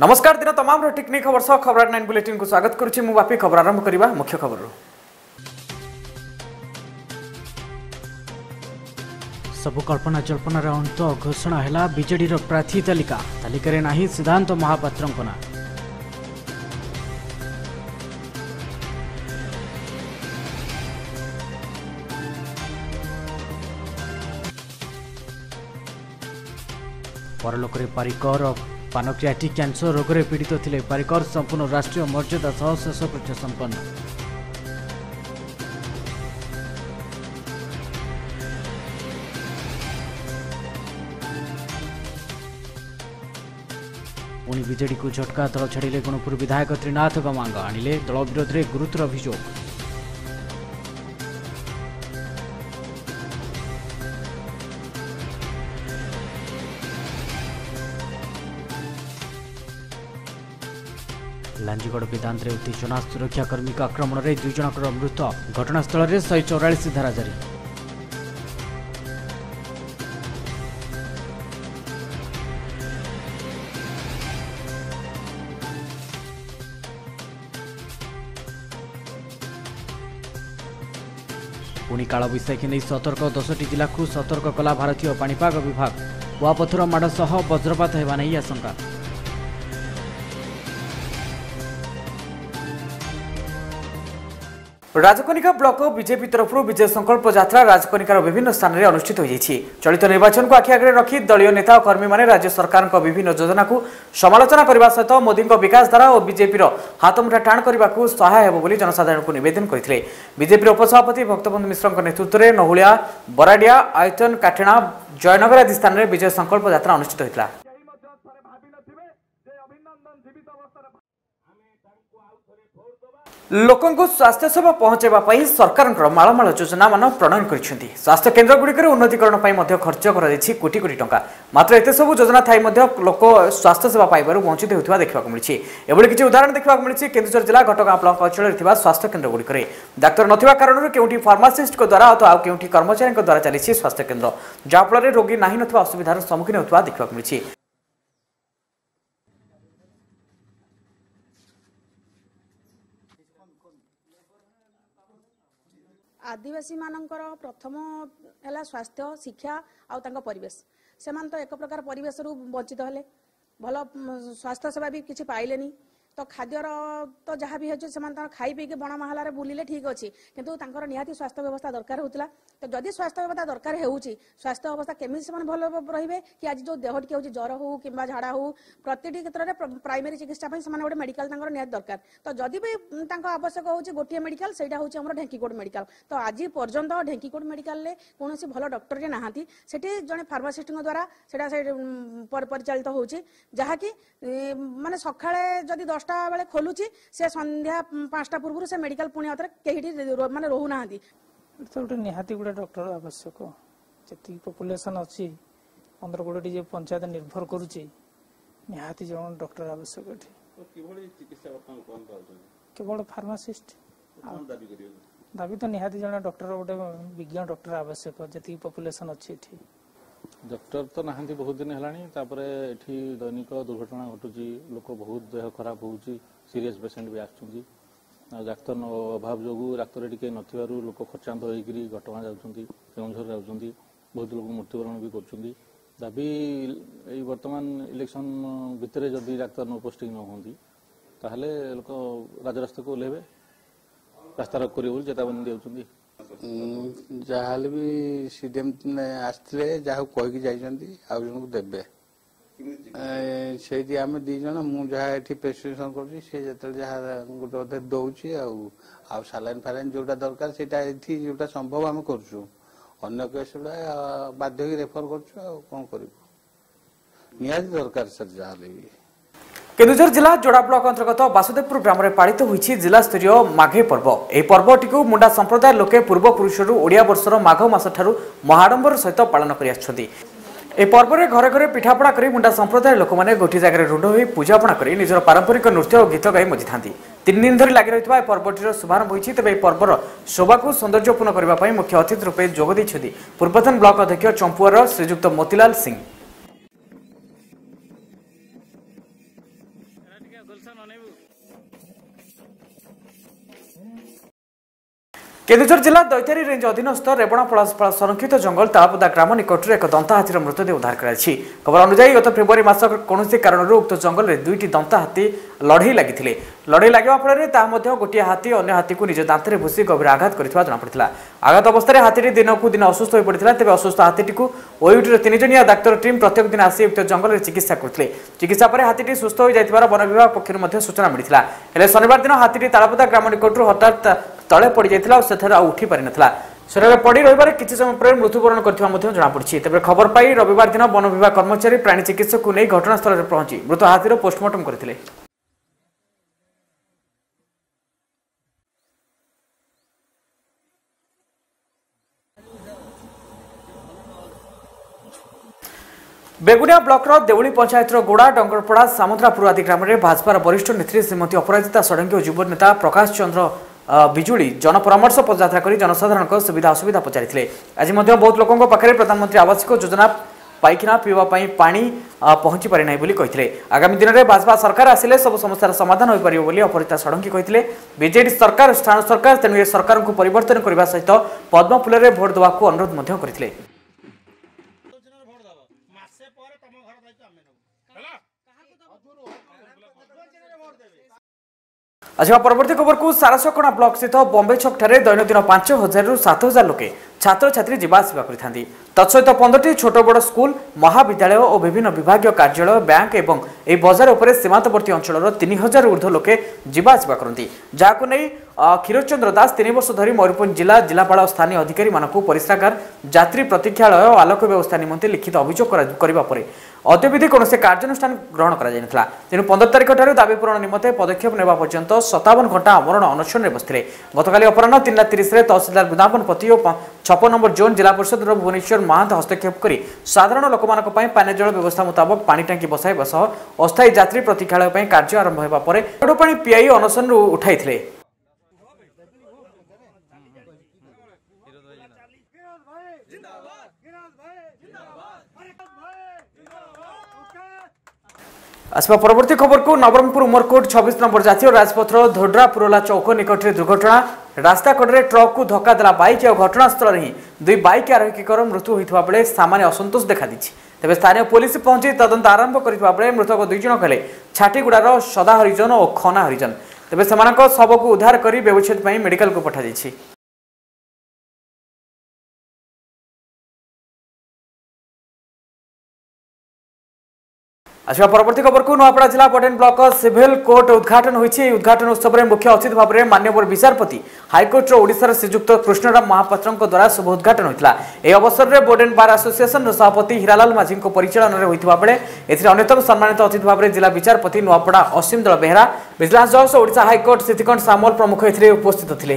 नमस्कार दिन तमाम टेक्निक खबर सह खबर नाइन बुलेटिन को स्वागत करुच्ची मु बापी खबर आरंभ करवा मुख्य खबर सब कल्पना जल्पनार अंत घोषणा है विजेड प्रार्थी तालिका तालिकार ना सिद्धांत महापात्र ना ପରଲୋକରେ ପାରିକର पानोक्रियाटिक क्यानसर रोगरे पीडित थिले पारिकर सम्पूर्ण राष्ट्रिय मर्यादा शेष कृषक सम्पन्न पि विजेडिको झटका दल छाडिले गुणपुर विधायक त्रिनाथको माग आनिले दल विरोधले गुरुत्र अभियोग गढ बेदान्त उत्तेजना सुरक्षाकर्मीको आक्रमणले दुईज मृत घटनास्थलले शे चौरास धारा जारी पालवैशाखी नहीं सतर्क टी जिल्लाको सतर्क कला भारतीय विभाग कुआपथर माड सह वज्रपतै आशंका রাজকনিকা ব্লক বিজেপি তরফ বিজয় সংকল্প যাত্রা রাজকনিকার বিভিন্ন স্থানে অনুষ্ঠিত হয়েছে চলিত নির্বাচন আখি আগে রাখি দলীয় নেতা ও কর্মী মানে রাজ্য সরকার বিভিন্ন যোজনা সমালোচনা করা সহ মোদী বিকাশধারা ও বিজেপির হাতমুঠা টাণ করা সহায় হব বলে জনসাধারণ নিবেদন করে বিজেপির উপসভাপতি ভক্তবন্ধু মিশ্র নেতৃত্বে নহুলিয়া বরাডিয়া আয়তন কাঠেণা জয়নগর আদি স্থানের বিজয় সংকল্প যাত্রা অনুষ্ঠিত হয়েছিল ଲୋକଙ୍କୁ ସ୍ୱାସ୍ଥ୍ୟ ସେବା ପହଞ୍ଚାଇବା ପାଇଁ ସରକାରଙ୍କର ମାଳମାଳ ଯୋଜନାମାନ ପ୍ରଣୟନ କରିଛନ୍ତି ସ୍ୱାସ୍ଥ୍ୟ କେନ୍ଦ୍ର ଗୁଡ଼ିକରେ ଉନ୍ନତିକରଣ ପାଇଁ ମଧ୍ୟ ଖର୍ଚ୍ଚ କରାଯାଇଛି କୋଟି କୋଟି ଟଙ୍କା ମାତ୍ର ଏତେ ସବୁ ଯୋଜନା ଥାଇ ମଧ୍ୟ ଲୋକ ସ୍ୱାସ୍ଥ୍ୟ ସେବା ପାଇବାରୁ ବଞ୍ଚିତ ହେଉଥିବା ଦେଖିବାକୁ ମିଳିଛି ଏଭଳି କିଛି ଉଦାହରଣ ଦେଖିବାକୁ ମିଳିଛି କେନ୍ଦୁଝର ଜିଲ୍ଲା ଘଟକ ବ୍ଲକ ଅଞ୍ଚଳରେ ଥିବା ସ୍ୱାସ୍ଥ୍ୟ ଗୁଡିକରେ ଡାକ୍ତର ନଥିବା କାରଣରୁ କେଉଁଠି ଫାର୍ମାସିଷ୍ଟଙ୍କ ଦ୍ୱାରା ଅଥବା ଆଉ କେଉଁଠି କର୍ମଚାରୀଙ୍କ ଦ୍ୱାରା ଚାଲିଛି ସ୍ୱାସ୍ଥ୍ୟ କେନ୍ଦ୍ର ଯାହାଫଳରେ ରୋଗୀ ନାହିଁ ନଥିବା ଅସୁବିଧାର ସମ୍ମୁଖୀନ ହେଉଥିବା ଦେଖିବାକୁ ମିଳିଛି ଆଦିବାସୀମାନଙ୍କର ପ୍ରଥମ ହେଲା ସ୍ୱାସ୍ଥ୍ୟ ଶିକ୍ଷା ଆଉ ତାଙ୍କ ପରିବେଶ ସେମାନେ ତ ଏକ ପ୍ରକାର ପରିବେଶରୁ ବଞ୍ଚିତ ହେଲେ ଭଲ ସ୍ୱାସ୍ଥ୍ୟ ସେବା ବି କିଛି ପାଇଲେନି ତ ଖାଦ୍ୟର ତ ଯାହା ବି ହେଉଛି ସେମାନେ ତାଙ୍କର ଖାଇ ପିଇକି ବଣ ମହାଲାରେ ବୁଲିଲେ ଠିକ୍ ଅଛି କିନ୍ତୁ ତାଙ୍କର ନିହାତି ସ୍ୱାସ୍ଥ୍ୟ ବ୍ୟବସ୍ଥା ଦରକାର ହେଉଥିଲା ତ ଯଦି ସ୍ୱାସ୍ଥ୍ୟ ବ୍ୟବସ୍ଥା ଦରକାର ହେଉଛି ସ୍ୱାସ୍ଥ୍ୟ ଅବସ୍ଥା କେମିତି ସେମାନେ ଭଲ ରହିବେ କି ଆଜି ଯେଉଁ ଦେହଟି ହେଉଛି ଜ୍ୱର ହେଉ କିମ୍ବା ଝାଡ଼ା ହେଉ ପ୍ରତିଟି କ୍ଷେତ୍ରରେ ପ୍ରାଇମେରୀ ଚିକିତ୍ସା ପାଇଁ ସେମାନେ ଗୋଟେ ମେଡିକାଲ ତାଙ୍କର ନିହାତି ଦରକାର ତ ଯଦି ବି ତାଙ୍କ ଆବଶ୍ୟକ ହେଉଛି ଗୋଟିଏ ମେଡିକାଲ ସେଇଟା ହେଉଛି ଆମର ଢେଙ୍କିକୋଟ ମେଡିକାଲ ତ ଆଜି ପର୍ଯ୍ୟନ୍ତ ଢେଙ୍କିକୋଟ ମେଡିକାଲରେ କୌଣସି ଭଲ ଡକ୍ଟରଟିଏ ନାହାନ୍ତି ସେଠି ଜଣେ ଫାର୍ମାସିଷ୍ଟଙ୍କ ଦ୍ୱାରା ସେଇଟା ସେ ପରିଚାଳିତ ହେଉଛି ଯାହାକି ମାନେ ସକାଳେ ଯଦି ଦଶ দশটা বেড়ে খোলুছি সে সন্ধ্যা পাঁচটা পূর্ব সে মেডিকাল পুঁ হাতে কেহিটি মানে রহুনা তো গোটে নিহাতি গোটে ডক্টর আবশ্যক যেত পপুলেসন অছি পনেরো কোটি যে পঞ্চায়েত নির্ভর করুছি নিহাতি জন ডক্টর আবশ্যক এটি কেবল ফার্মাসিস্ট দাবি তো নিহাতি জন ডক্টর গোটে বিজ্ঞ ডক্টর আবশ্যক যেত পপুলেসন অছি এটি ଡକ୍ଟର ତ ନାହାନ୍ତି ବହୁତ ଦିନ ହେଲାଣି ତାପରେ ଏଠି ଦୈନିକ ଦୁର୍ଘଟଣା ଘଟୁଛି ଲୋକ ବହୁତ ଦେହ ଖରାପ ହେଉଛି ସିରିୟସ୍ ପେସେଣ୍ଟ ବି ଆସୁଛନ୍ତି ଆଉ ଡାକ୍ତର ଅଭାବ ଯୋଗୁଁ ଡାକ୍ତର ଟିକେ ନଥିବାରୁ ଲୋକ ଖର୍ଚ୍ଚାନ୍ତ ହୋଇକରି ଘଟଗାଁ ଯାଉଛନ୍ତି କେଉଁଝର ଯାଉଛନ୍ତି ବହୁତ ଲୋକ ମୃତ୍ୟୁବରଣ ବି କରୁଛନ୍ତି ଦାବି ଏଇ ବର୍ତ୍ତମାନ ଇଲେକ୍ସନ୍ ଭିତରେ ଯଦି ଡାକ୍ତର ନ ପୋଷ୍ଟିଂ ନ ହୁଅନ୍ତି ତାହେଲେ ଲୋକ ରାଜରାସ୍ତାକୁ ଓହ୍ଲେଇବେ ରାସ୍ତାରୋକ କରିବେ ବୋଲି ଚେତାବନୀ ଦେଉଛନ୍ତି ଯାହାହେଲେ ବି ସିଡିଏମ୍ ଆସିଥିଲେ ଯାହାକୁ କହିକି ଯାଇଛନ୍ତି ଆଉ ଜଣଙ୍କୁ ଦେବେ ସେଇଠି ଆମେ ଦି ଜଣ ମୁଁ ଯାହା ଏଠି ପ୍ରେସକ୍ରିପସନ କରୁଛି ସେ ଯେତେବେଳେ ଯାହା ଗୋଟେ ଅଧେ ଦଉଛି ଆଉ ଆଉ ସାଲାଇନ୍ ଫାଲାଇନ୍ ଯୋଉଟା ଦରକାର ସେଇଟା ଏଠି ଯୋଉଟା ସମ୍ଭବ ଆମେ କରୁଛୁ ଅନ୍ୟ କେସ୍ ଗୁଡ଼ା ବାଧ୍ୟ ହେଇକି ରେଫର କରୁଛୁ ଆଉ କ'ଣ କରିବୁ ନିହାତି ଦରକାର ସାର୍ ଯାହାହେଲେ ବି কেন্দুঝর জেলা জোড়া ব্লক অন্তর্গত বাসুদেবপুর গ্রামে পাড়িত হয়েছে জেলাস্তরীয় মাঘে পর্ব এই পর্বটি মুন্ডা সম্প্রদায় লোকে পূর্বপুরুষর ওড়িয়া বর্ষর মাঘ মাস মহাড়ম্বর সহ পাাল করে আসছেন এই পর্বরে ঘরে ঘরে পিঠাপড়া করে মুন্ডা সম্প্রদায়ের লোক মানে গোটি জায়গায় রুণ্ড হয়ে পূজাপনা করে নিজের পারম্পরিক নৃত্য ও গীত গাই মজি থাকে তিন দিন ধরে লাগি রয়েছে এই পর্বটির শুভারম্ভ হয়েছে তবে এই পর্বর শোভাকে সৌন্দর্যপূর্ণ করা মুখ্য অতিথি রূপে যোগ দিয়েছেন পূর্বতন ব্লক অধ্যক্ষ চম্পুয়ার শ্রীযুক্ত মতিলাল সিং చేస్తున్నావు నువ్వు केन्दुझर जिल्ला दैतारी रेञ्ज अधीस्थ रे संरक्षित जंगल तापदा ग्राम निकटर एक दन्ता हाती र मृते उद्धार गरिन्छ खबर अनुमी गत फेब्रुअरी मास कसै कारण उक्त जङल दा लडै लाग लडै लाग फरे गोटी हाती अन्य हातीको निज दान्तुसि गभीर आघात गरि आघात अवस्था हाती दिनको दिन असुस्थिति तर असुस्थ हाती र टीम प्रत्येक दिन आसी उक्त जङ्गल चिकित्सा चिकित्सा हाती सुस्थ वन विभाग पक्ष सूचना मिले दिन हाती तालापदा ग्राम निकटा ତଳେ ପଡ଼ିଯାଇଥିଲା ଆଉ ସେଠାରେ ଆଉ ଉଠିପାରିନଥିଲା ସେଠାରେ ପଡ଼ି ରହିବାରେ କିଛି ସମୟ ପରେ ମୃତ୍ୟୁବରଣ କରିଥିବା ମଧ୍ୟ ଜଣାପଡ଼ିଛି ତେବେ ଖବର ପାଇ ରବିବାର ଦିନ ବନ ବିଭାଗ କର୍ମଚାରୀ ପ୍ରାଣୀ ଚିକିତ୍ସକକୁ ନେଇ ଘଟଣାସ୍ଥଳରେ ପହଞ୍ଚି ମୃତ ହାତୀର ପୋଷ୍ଟମର୍ଟମ କରିଥିଲେ ବେଗୁଡ଼ିଆ ବ୍ଲକର ଦେଉଳି ପଞ୍ଚାୟତର ଗୋଡ଼ା ଡଙ୍ଗରପଡ଼ା ସାମୁଦ୍ରାପୁର ଆଦି ଗ୍ରାମରେ ଭାଜପାର ବରିଷ୍ଠ ନେତ୍ରୀ ଶ୍ରୀମତୀ ଅପରାଜିତା ଷଡ଼ଙ୍ଗୀ ଓ ଯୁବନେତା ପ୍ରକାଶ ଚନ୍ଦ୍ର ବିଜୁଳି ଜନପରାମର୍ଶ ପଦଯାତ୍ରା କରି ଜନସାଧାରଣଙ୍କ ସୁବିଧା ଅସୁବିଧା ପଚାରିଥିଲେ ଆଜି ମଧ୍ୟ ବହୁତ ଲୋକଙ୍କ ପାଖରେ ପ୍ରଧାନମନ୍ତ୍ରୀ ଆବାସିକ ଯୋଜନା ପାଇଖାନା ପିଇବା ପାଇଁ ପାଣି ପହଞ୍ଚି ପାରିନାହିଁ ବୋଲି କହିଥିଲେ ଆଗାମୀ ଦିନରେ ବାଜପା ସରକାର ଆସିଲେ ସବୁ ସମସ୍ୟାର ସମାଧାନ ହୋଇପାରିବ ବୋଲି ଅପରିତା ଷଡ଼ଙ୍ଗୀ କହିଥିଲେ ବିଜେଡି ସରକାର ସ୍ଥାନ ସରକାର ତେଣୁ ଏ ସରକାରଙ୍କୁ ପରିବର୍ତ୍ତନ କରିବା ସହିତ ପଦ୍ମଫୁଲରେ ଭୋଟ୍ ଦେବାକୁ ଅନୁରୋଧ ମଧ୍ୟ କରିଥିଲେ ଆସିବା ପରବର୍ତ୍ତୀ ଖବରକୁ ସାରସକଣା ବ୍ଲକ ସ୍ଥିତ ବମ୍ବେ ଛକଠାରେ ଦୈନନ୍ଦିନ ପାଞ୍ଚ ହଜାରରୁ ସାତ ହଜାର ଲୋକେ ଛାତ୍ରଛାତ୍ରୀ ଯିବା ଆସିବା କରିଥାନ୍ତି ତତ୍ସହିତ ପନ୍ଦରଟି ଛୋଟ ବଡ଼ ସ୍କୁଲ ମହାବିଦ୍ୟାଳୟ ଓ ବିଭିନ୍ନ ବିଭାଗୀୟ କାର୍ଯ୍ୟାଳୟ ବ୍ୟାଙ୍କ ଏବଂ ଏହି ବଜାର ଉପରେ ସୀମାନ୍ତବର୍ତ୍ତୀ ଅଞ୍ଚଳର ତିନି ହଜାର ଉର୍ଦ୍ଧ୍ୱ ଲୋକେ ଯିବା ଆସିବା କରନ୍ତି ଯାହାକୁ ନେଇ କ୍ଷୀରଚନ୍ଦ୍ର ଦାସ ତିନି ବର୍ଷ ଧରି ମୟୂରଭଞ୍ଜ ଜିଲ୍ଲା ଜିଲ୍ଲାପାଳ ଓ ସ୍ଥାନୀୟ ଅଧିକାରୀମାନଙ୍କୁ ପରିସ୍ରାଗାର ଯାତ୍ରୀ ପ୍ରତୀକ୍ଷାଳୟ ଓ ଆଲୋକ ବ୍ୟବସ୍ଥା ନିମନ୍ତେ ଲିଖିତ ଅଭିଯୋଗ କରିବା ପରେ ଅଦ୍ୟବିଧି କୌଣସି କାର୍ଯ୍ୟାନୁଷ୍ଠାନ ଗ୍ରହଣ କରାଯାଇନଥିଲା ତେଣୁ ପନ୍ଦର ତାରିଖଠାରୁ ଦାବି ପୂରଣ ନିମନ୍ତେ ପଦକ୍ଷେପ ନେବା ପର୍ଯ୍ୟନ୍ତ ସତାବନ ଘଣ୍ଟା ଅମରଣ ଅନଶନରେ ବସିଥିଲେ ଗତକାଲି ଅପରାହ୍ନ ତିନିଟା ତିରିଶରେ ତହସିଲଦାର ବୃନ୍ଦାବନପତି ଓ ଛପ ନମ୍ବର ଜୋନ୍ ଜିଲ୍ଲା ପରିଷଦର ଭୁବନେଶ୍ୱର ମହାନ୍ତ ହସ୍ତକ୍ଷେପ କରି ସାଧାରଣ ଲୋକମାନଙ୍କ ପାଇଁ ପାନୀୟ ଜଳ ବ୍ୟବସ୍ଥା ମୁତାବକ ପାଣି ଟାଙ୍କି ବସାଇବା ସହ ଅସ୍ଥାୟୀ ଯାତ୍ରୀ ପ୍ରତୀକ୍ଷାଳୟ ପାଇଁ କାର୍ଯ୍ୟ ଆରମ୍ଭ ହେବା ପରେ ପାଣି ପିଆଇ ଅନଶନରୁ ଉଠାଇଥିଲେ আসবা পরবর্তী খবরকু নবরঙ্গপুর উমরকোট ছবিশ নম্বর জাতীয় রাজপথর ধোড্রা পুরোলা চৌক নিকটে দুর্ঘটনা রাস্তা কড়ে ট্রকু ধক্কা দেলা বাইক ও ঘটনাস্থলে হি দুই বাইক আরোহীকর মৃত্যু হয়ে বেড়ে সামান্য অসন্তোষ দেখা দিয়েছে তবে স্থানীয় পুলিশ পৌঁছে তদন্ত আরম্ভ করা বেড়ে মৃতক দুইজন হলে ছাটিগুড়ার সদা হরিজন ও খনা হরিজন তবে সে শবকু উদ্ধার করে ব্যবচ্ছেদ মেডিকাল পঠা যাই ଆସିବା ପରବର୍ତ୍ତୀ ଖବରକୁ ନୂଆପଡ଼ା ଜିଲ୍ଲା ପଟେନ ବ୍ଲକ ସିଭିଲ କୋର୍ଟ ଉଦ୍ଘାଟନ ହୋଇଛି ଏହି ଉଦ୍ଘାଟନ ଉତ୍ସବରେ ମୁଖ୍ୟ ଅତିଥି ଭାବରେ ମାନ୍ୟବର ବିଚାରପତି ହାଇକୋର୍ଟର ଓଡ଼ିଶାର ଶ୍ରୀଯୁକ୍ତ କୃଷ୍ଣରାମ ମହାପାତ୍ରଙ୍କ ଦ୍ୱାରା ଶୁଭ ଉଦ୍ଘାଟନ ହୋଇଥିଲା ଏହି ଅବସରରେ ବୋର୍ଡେନ୍ ବାର୍ ଆସୋସିଏସନର ସଭାପତି ହୀରାଲାଲ ମାଝୀଙ୍କ ପରିଚାଳନାରେ ହୋଇଥିବା ବେଳେ ଏଥିରେ ଅନ୍ୟତମ ସମ୍ମାନିତ ଅତିଥି ଭାବରେ ଜିଲ୍ଲା ବିଚାରପତି ନୂଆପଡ଼ା ଅସୀମ ଦଳ ବେହେରା ଭିଜିଲାନ୍ସ ଜଜ୍ ଓଡ଼ିଶା ହାଇକୋର୍ଟ ସ୍ଥିତିକଣ୍ଠ ସାମଲ ପ୍ରମୁଖ ଏଥିରେ ଉପସ୍ଥିତ ଥିଲେ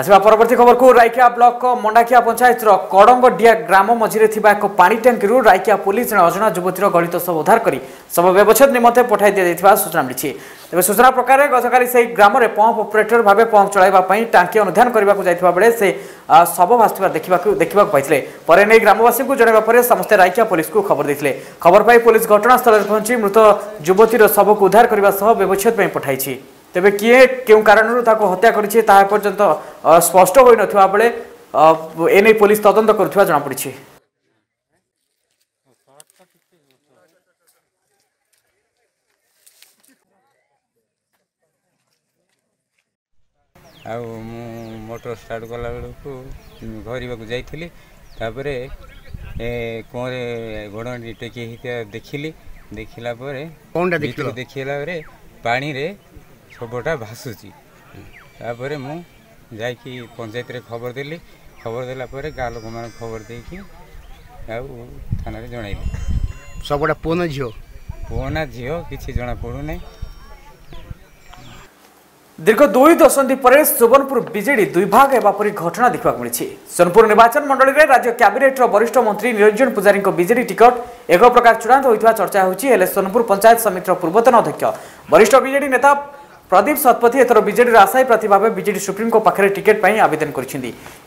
আসবা পরবর্তী খবরকু রাইকিয়া ব্লক মন্ডাকিয়া পঞ্চায়েতর কড়ঙ্গ ডিয়া গ্রাম মঝিরে থাকা এক পানি ট্যাঙ্কিরু রাইকিয়া পুলিশ জন অজনা যুবতীর গলিত শব উদ্ধার করে শব ব্যবচ্ছেদ নিমন্তে পঠাই দিয়া সূচনা মিছে তবে সূচনা প্রকারে গতকাল সেই গ্রামের পম্প অপরেটর ভাবে পম্প চলাইবা ট্যাঙ্কি অনুধান করা যাইবা বেড়ে সে শব ভাসুবা দেখা পাইলে পরে নেই গ্রামবাসী জনাইবা পরে সমস্ত রাইকিয়া পুলিশকে খবর দিয়ে খবর পাই পুলিশ ঘটনাস্থলে পৌঁছি মৃত যুবতীর শবক উদ্ধার করা সহ ব্যবচ্ছেদ পঠাইছে ତେବେ କିଏ କେଉଁ କାରଣରୁ ତାକୁ ହତ୍ୟା କରିଛି ତାହା ଏପର୍ଯ୍ୟନ୍ତ ସ୍ପଷ୍ଟ ହୋଇନଥିବା ବେଳେ ଏନେଇ ପୋଲିସ ତଦନ୍ତ କରୁଥିବା ଜଣାପଡ଼ିଛି ଆଉ ମୁଁ ମଟର ଷ୍ଟାର୍ଟ କଲାବେଳକୁ ଘରିବାକୁ ଯାଇଥିଲି ତାପରେ କ'ଣ ଗୋଡ଼ ଟେକି ହେଇଥିବା ଦେଖିଲି ଦେଖିଲା ପରେ ଦେଖିଲା ପରେ ପାଣିରେ সবটা বাসু জি তারপরে মু যাই কি পঞ্চায়েত রে খবর দিলি খবর দিলা পরে গা লোকমান খবর দেই কি আও থানার জনায়ি সবটা পন জিও পনা জিও কিছি জানা পড়ু নাই দেখো 2.10 ত পরে সোবনপুর বিজেডি দুই ভাগে বাপরি ঘটনা দেখবা মিলছে সোবনপুর নির্বাচন মণ্ডলীর রে রাজ্য ক্যাবিনেট র বরিষ্ঠ মন্ত্রী নিরঞ্জন পূজারি কো বিজেডি টিকেট এক প্রকার চুরান্ত হইতা চর্চা হউচি এলে সোবনপুর পঞ্চায়েত সমিতি র পূর্বতন অধ্যক্ষ বরিষ্ঠ বিজেডি নেতা প্রদীপ শতপথী এথর বিজেডির আশায়ী প্রার্থী ভাবে বিজেডি সুপ্রিমকো পাখে টিকেট পাই আবেদন করেছেন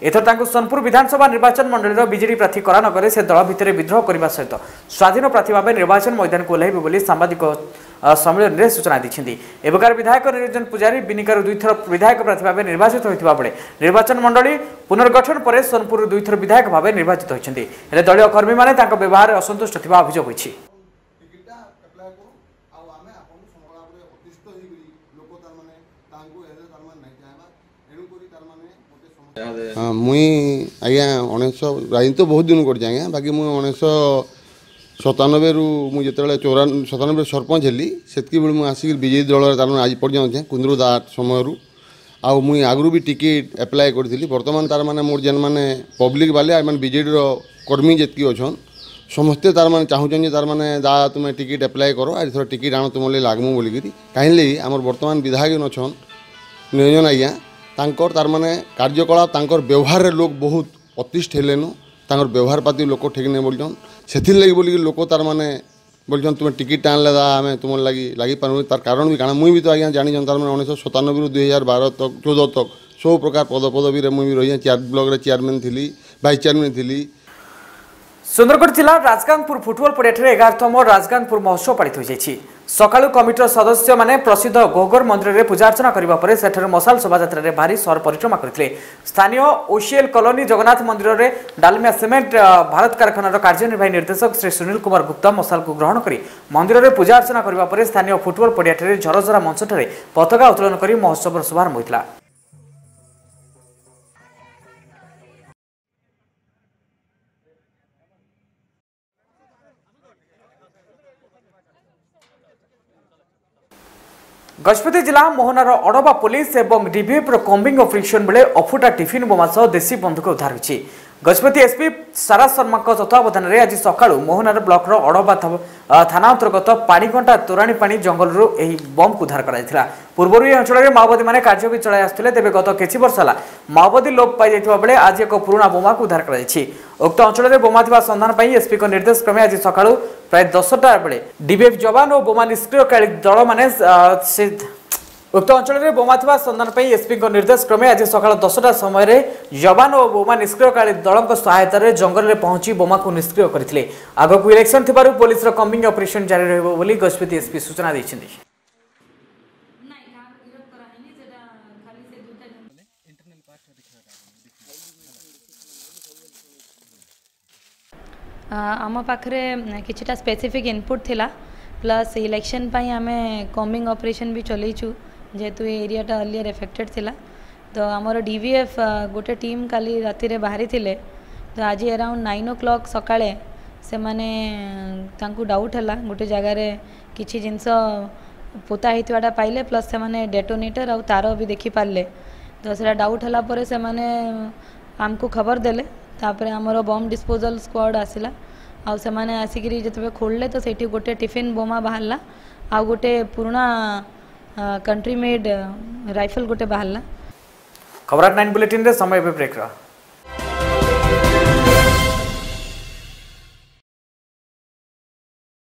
এথর তাঁর সোনপুর বিধানসভা নির্বাচন মন্ডলীর বিজেডি প্রার্থী করা নকলে সে দল ভিতরে বিদ্রোহ করা সহ স্বাধীন প্রার্থী ভাবে নির্বাচন ময়দানকে ওহ্লাইবে বলে সাংবাদিক সম্মেলনের সূচনা দিয়েছেন এবেকার বিধায়ক নিরঞ্জন পূজারী বিনিকার দুইথর বিধায়ক প্রার্থী ভাবে নির্বাচিত হয়েছে বেড়ে নির্বাচন মন্ডলী পুনর্গঠন পরে সোনপুর দুইথর বিধায়ক ভাবে নির্বাচিত হয়েছেন হলে দলীয় কর্মী মানে তাঁর ব্যবহারে অসন্তুষ্ট থাকা অভিযোগ হয়েছে ହଁ ମୁଇଁ ଆଜ୍ଞା ଉଣେଇଶହ ରାଜନୀତି ତ ବହୁତ ଦିନ କରିଛି ଆଜ୍ଞା ବାକି ମୁଁ ଉଣେଇଶହ ସତାନବେରୁ ମୁଁ ଯେତେବେଳେ ଚଉରା ସତାନବେରେ ସରପଞ୍ଚ ହେଲି ସେତିକିବେଳେ ମୁଁ ଆସିକି ବିଜେପି ଦଳରେ ତାର ଆଜି ପର୍ଯ୍ୟନ୍ତ ଅଛେ କୁନ୍ଦରୁ ଦାଟ ସମୟରୁ ଆଉ ମୁଇଁ ଆଗରୁ ବି ଟିକେଟ୍ ଆପ୍ଲାଏ କରିଥିଲି ବର୍ତ୍ତମାନ ତାର ମାନେ ମୋର ଯେନ୍ମାନେ ପବ୍ଲିକ୍ ବାଲେ ଏମାନେ ବିଜେଡ଼ିର କର୍ମୀ ଯେତିକି ଅଛନ୍ ସମସ୍ତେ ତାର ମାନେ ଚାହୁଁଛନ୍ ଯେ ତାର ମାନେ ଦା ତୁମେ ଟିକେଟ୍ ଆପ୍ଲାଏ କର ଆଜି ଥର ଟିକେଟ୍ ଆଣ ତୁମ ଲାଗି ଲାଗ୍ମୁ ବୋଲିକିରି କାହିଁକି ଆମର ବର୍ତ୍ତମାନ ବିଧାୟକ ଅଛନ୍ ନିରଞ୍ଜନ ଆଜ୍ଞା ତାଙ୍କର ତାର୍ମାନେ କାର୍ଯ୍ୟକଳାପ ତାଙ୍କର ବ୍ୟବହାରରେ ଲୋକ ବହୁତ ଅତିଷ୍ଠ ହେଲେନ ତାଙ୍କର ବ୍ୟବହାର ପାତି ଲୋକ ଠିକ୍ ନାଇଁ ବୋଲିଛନ୍ ସେଥିର୍ଲାଗି ବୋଲିକି ଲୋକ ତାର୍ମାନେ ବୋଲିଛନ୍ ତୁମେ ଟିକେଟ୍ ଆଣିଲେ ଦା ଆମେ ତୁମର ଲାଗି ଲାଗିପାରୁନି ତାର କାରଣ ବି କାରଣ ମୁଇଁ ବି ତ ଆଜ୍ଞା ଜାଣିଛନ୍ ତାର୍ମାନେ ଉଣେଇଶହ ସତାନବେରୁ ଦୁଇ ହଜାର ବାର ତକ ଚଉଦ ତକ ସବୁ ପ୍ରକାର ପଦପଦବୀରେ ମୁଇଁ ବି ରହିଛେଁ ଚେୟାର ବ୍ଲକରେ ଚେୟାରମ୍ୟାନ୍ ଥିଲି ଭାଇସ୍ ଚେୟାରମ୍ୟାନ୍ ଥିଲି সুন্দরগড় জেলার রাজগাঙ্গপুর ফুটবল পড়িয়াঠার এগারতম রাজগাঙ্গপুর মহোৎসব পালিত যাই সকাল কমিটির সদস্য মানে প্রসিদ্ধ গোগর মন্দিরে পূজার্চনা করা পরে সেঠার মশাল শোভাযাত্রার ভারী সর পরিক্রমা করে স্থানীয় ওসিএল কলোনি জগন্নাথ মন্দিরের ডালমিয়া সিমেন্ট ভারত কারখানার কার্যনির্বাহী নির্দেশক শ্রী সুনীল কুমার গুপ্ত মশাল গ্রহণ করে মন্দিরের পূজার্চনা করা পরে স্থানীয় ফুটবল পড়িয়াঠার ঝরঝরা মঞ্চঠার পতাকা উত্তোলন করে মহোৎসবর শুভারম্ভ হয়েছিল ଗଜପତି ଜିଲ୍ଲା ମୋହନାର ଅଡ଼ବା ପୋଲିସ ଏବଂ ଡିଭିଏଫ୍ର କମ୍ବିଂ ଅପରେସନ୍ ବେଳେ ଅଫୁଟା ଟିଫିନ୍ ବୋମା ସହ ଦେଶୀ ବନ୍ଧୁକ ଉଦ୍ଧାର ହୋଇଛି ଗଜପତି ଏସ୍ପି ସାରା ଶର୍ମାଙ୍କ ତତ୍ତ୍ୱାବଧାନରେ ଆଜି ସକାଳୁ ମୋହନାର ବ୍ଲକର ଅଡ଼ବା ଥାନା ଅନ୍ତର୍ଗତ ପାଣିକଣ୍ଟା ତୋରାଣୀ ପାଣି ଜଙ୍ଗଲରୁ ଏହି ବମ୍କୁ ଉଦ୍ଧାର କରାଯାଇଥିଲା ପୂର୍ବରୁ ଏହି ଅଞ୍ଚଳରେ ମାଓବାଦୀମାନେ କାର୍ଯ୍ୟ ବି ଚଳାଇ ଆସୁଥିଲେ ତେବେ ଗତ କିଛି ବର୍ଷ ହେଲା ମାଓବାଦୀ ଲୋପ ପାଇଯାଇଥିବା ବେଳେ ଆଜି ଏକ ପୁରୁଣା ବୋମାକୁ ଉଦ୍ଧାର କରାଯାଇଛି ଉକ୍ତ ଅଞ୍ଚଳରେ ବୋମା ଥିବା ସନ୍ଧାନ ପାଇଁ ଏସ୍ପିଙ୍କ ନିର୍ଦ୍ଦେଶ କ୍ରମେ ଆଜି ସକାଳୁ ପ୍ରାୟ ଦଶଟା ବେଳେ ଡିବିଏଫ୍ ଯବାନ ଓ ବୋମା ନିଷ୍କ୍ରିୟକାରୀ ଦଳମାନେ ଉକ୍ତ ଅଞ୍ଚଳରେ ବୋମା ଥିବା ସନ୍ଧାନ ପାଇଁ ଏସ୍ପିଙ୍କ ନିର୍ଦ୍ଦେଶ କ୍ରମେ ଆଜି ସକାଳ ଦଶଟା ସମୟରେ ଯବାନ ଓ ବୋମା ନିଷ୍କ୍ରିୟକାରୀ ଦଳଙ୍କ ସହାୟତାରେ ଜଙ୍ଗଲରେ ପହଞ୍ଚି ବୋମାକୁ ନିଷ୍କ୍ରିୟ କରିଥିଲେ ଆଗକୁ ଇଲେକ୍ସନ ଥିବାରୁ ପୋଲିସର କମ୍ବିଂ ଅପରେସନ ଜାରି ରହିବ ବୋଲି ଗଜପତି ଏସ୍ପି ସୂଚନା ଦେଇଛନ୍ତି ଆମ ପାଖରେ କିଛିଟା ସ୍ପେସିଫିକ୍ ଇନପୁଟ୍ ଥିଲା ପ୍ଲସ୍ ଇଲେକ୍ସନ୍ ପାଇଁ ଆମେ କମ୍ବିଂ ଅପରେସନ୍ ବି ଚଲେଇଛୁ যেহেতু এই এরিয়াটা আর্লিয়ার এফেক্টেড লা তো আমার ডিভিএফ গোটে টিম কালি রাতে বাহারি তো আজ এরাউন্ড নাইন ও ক্লক সকালে সেমানে তাঙ্কু ডাউট হেলা গোটে জায়গার কিছু জিনিস পোতা হয়েথাটা পাইলে প্লস সেমানে ডেটোনেটর আউ তার বি দেখিপারে তো সেটা ডাউট হেলা পরে সেমানে ଆମକୁ ଖବର ଦେଲେ ତାପରେ ଆମର ବମ୍ ଡିସ୍ପୋଜାଲ୍ ସ୍କ୍ୱାଡ୍ ଆସିଲା ଆଉ ସେମାନେ ଆସିକିରି ଯେତେବେଳେ ଖୋଳିଲେ ତ ସେଇଠି ଗୋଟେ ଟିଫିନ୍ ବୋମା ବାହାରିଲା ଆଉ ଗୋଟେ ପୁରୁଣା कंट्री मेड राइफल गोटे बाहर खबराट नाइन बुलेटिन समय बेब्रेक्र